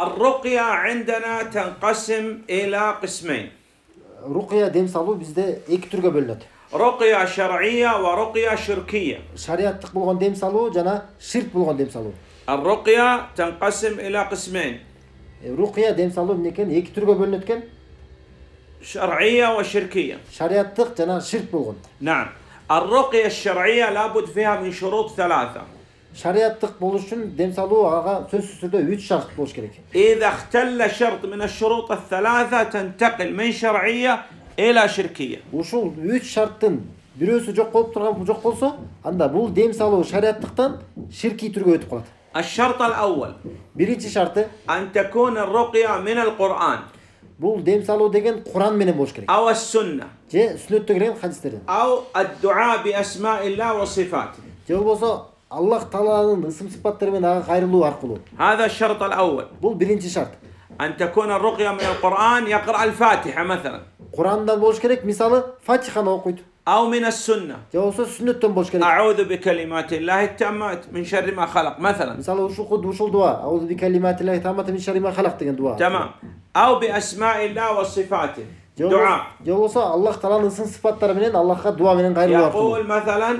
الرقية عندنا تنقسم إلى قسمين рукия дем салуу бизде эки түргө бөлүнөт رقية شرعية ورقية شركية шариаттык болгон дем салуу жана ширк болгон дем салуу الرقية تنقسم إلى قسمين Э, рукия дем салуу эмне экен эки түргө бөлүнөт экен شرعية وشركية шариаттык жана ширк болгон نعم الرقية الشرعية لابد فيها من شروط ثلاثة шариаттык болуш үчүн дем салуу ага сөзсүз түрдө үч шарт болуш керек إذا اختل شرط من الشروط الثلاثة تنتقل من شرعية إلى شركية ушул үч шарттын бирөөсү жок болуп турган жок болсо анда бул дем салуу шариаттыктан ширкий түргө өтүп калат الشرط الأول биринчи шарты أن تكون الرقية من القرآن бул дем салуу деген куран менен болуш керек أو السنة же сүннөттө келген хадистерден أو الدعاء بأسماء الله وصفاته же болбосо Allah Teala'nın isim sıfatlarıyla daha gayrılığı arkalı. هذا الشرط الأول. Bu birinci şart. أن تكون الرقية من القرآن يقرأ الفاتحة مثلا. Kur'an'dan boş gerek misalı Fatiha'nı okuydu. أو من السنة. Yoksa sünnetten boş gerek. أعوذ بكلمات الله التامات من شر ما خلق مثلا. Misalı şu kudu şu dua. أعوذ بكلمات الله التامات من شر ما خلق degen dua. تمام. أو بأسماء الله وصفاته. دعاء. Yoksa Allah Teala'nın sıfatları bilen Allah'a dua bilen gayrı dua. يقول مثلا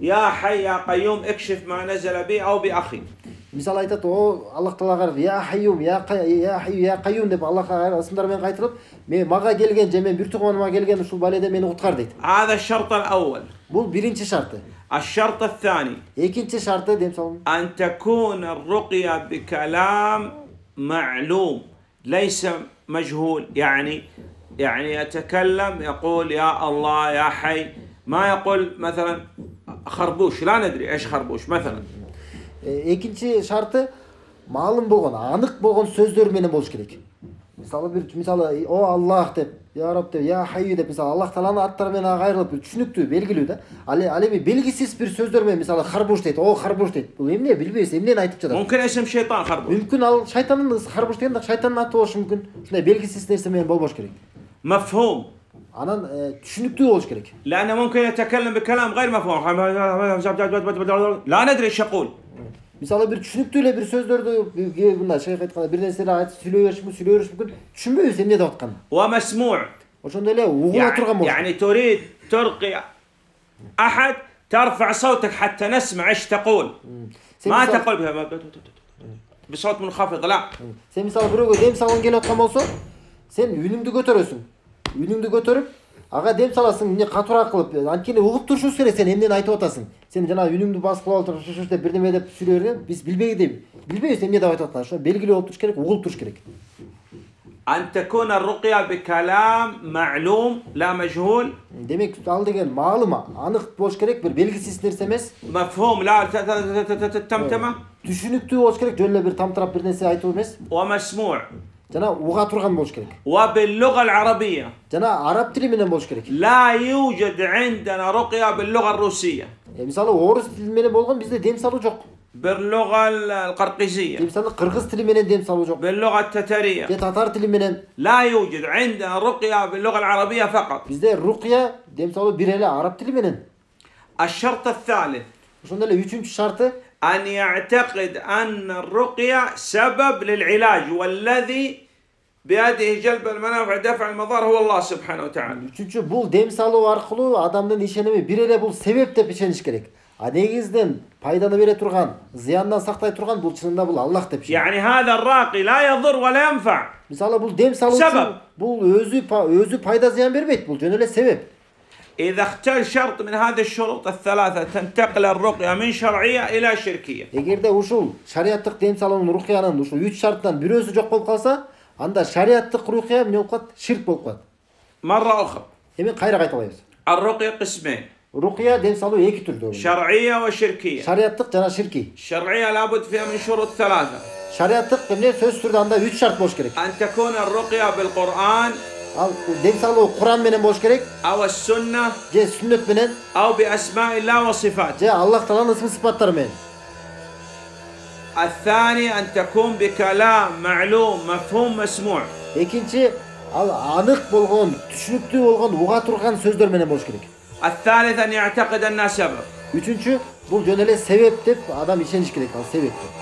يا حي يا قيوم اكشف ما نزل بي أو بأخي мисалы айтат о аллах таалага кайрылып я хайюм я Кай- я хайю я каюм деп аллахка ысымдары менен кайтырып мен мага келген же менин бир тууганыма келген ушул баледен мени куткар дейт هذا الشرط الأول бул биринчи шарты الشرط الثاني экинчи шарты дем салуу أن تكون الرقية بكلام معلوم ليس مجهول يعني يعني يتكلم يقول يا الله يا حي ما يقول مثلا خربوش لا ندري ايش خربوش مثلا Э, экинчи шарты маалым болгон анык болгон сөздөр менен болуш керек мисалы бир мисалы о аллах деп я раб деп я хайю деп мисалы аллах тааланын аттары менен ага кайрылып бир түшүнүктүү белгилүү да ал ал эми белгисиз бир сөздөр менен мисалы харбуш дейт о харбуш дейт бул эмне билбейбиз эмнени айтып жатат ممكن اسم شيطان خربوش мүмкүн ал шайтандын ысы харбуш деген да шайтандын аты болушу мүмкүн ушундай белгисиз нерсе менен болбош керек مفهوم анан э, түшүнүктүү болуш керек لانه ممكن يتكلم بكلام غير مفهوم لا ندري ايش يقول мисалы бир түшүнүктүү эле бир сөздөрдү бир- мындай шейх айткандай бир нерселер айтып сүйлөй бериш мүмкүн сүйлөй бериш мүмкүн түшүнбөйбүз эмне деп атканын ومسموع ошондой эле угула турган يعني, болуш يعني تريد ترقي احد ترفع صوتك حتى نسمع ايش تقول Сен ما мисалы- تقول بها بصوت منخفض لا сен мисалы бирөөгө дем салгың келип аткан болсо сен үнүңдү көтөрөсүң үнүңдү көтөрүп ага дем саласың эмне катуураак кылып анткени угуп турушубуз керек сен эмнени айтып атасың сен жанагы үнүңдү басып кылып алып туруп шуш деп бирдеме деп сүйлөй берген биз билбейди билбейбиз эмне деп айтып атканын ошо белгилүү болуп туруш керек угулуп туруш керек ان تكون الرقيه بكلام معلوم لا مجهول демек ал деген маалым анык болуш керек бир белгисиз нерсе эмес مفهوم لا ت- ت- ت- ت- ت- تمتمه түшүнүктүү болуш керек жөн эле бир тамтырап бир нерсе айтуу эмес ومسموع жана уга турган болуш керек وباللغه العربيه жана араб тили менен болуш керек لا يوجد عندنا رقيه باللغه الروسيه Э, мисалы орус тили менен болгон бизде дем салуу жок باللغه القرقيزيه мисалы кыргыз тили менен дем салуу жок باللغه التتريه же татар тили менен لا يوجد عندنا رقيه باللغه العربيه فقط бизде рукия дем салуу бир эле араб тили менен الشرط الثالث ошондой эле үчүнчү шарты أن يعتقد أن الرقية سبب للعلاج والذي بيده جلب المنافع دفع المضار هو الله سبحانه وتعالى үчүнчү бул дем салуу аркылуу адамдын ишеними бир эле бул себеп деп ишениш керек а негизден пайданы бере турган зыяндан сактай турган бул чынында бул аллах деп ишениш يعني هذا الراقي لا يضر ولا ينفع мисалы бул дем салуучу Себеп. бул өзү па- өзү пайда зыян бербейт бул жөн эле себеп إذا اختل شرط من هذه الشروط الثلاثة تنتقل الرقية من شرعية إلى شركية эгерде ушул шариаттык дем салуунун рукуянын ушул үч шарттан бирөөсү жок болуп калса анда шариаттык рукуя эмне болуп калат ширк болуп калат مرة أخرى эми кайра кайталайбыз الرقية قسمين рукуя дем салуу эки түрдө شرعية وشركية шариаттык жана ширкий الشرعية لابد فيها من شروط ثلاثة шариаттык эмне сөзсүз түрдө анда үч шарт болуш керек أن تكون الرقية بالقرآن ал дем салуу куран менен болуш керек أو السنة же сүннөт менен أو بأسماء الله وصفاته же аллах тааланын ысым сыпаттары менен الثاني أن تكون بكلام معلوم مفهوم مسموع экинчи ал анык болгон түшүнүктүү болгон уга турган сөздөр менен болуш керек الثالث أن يعتقد أنها سبب үчүнчү бул жөн эле себеп деп адам ишениш керек ал себеп деп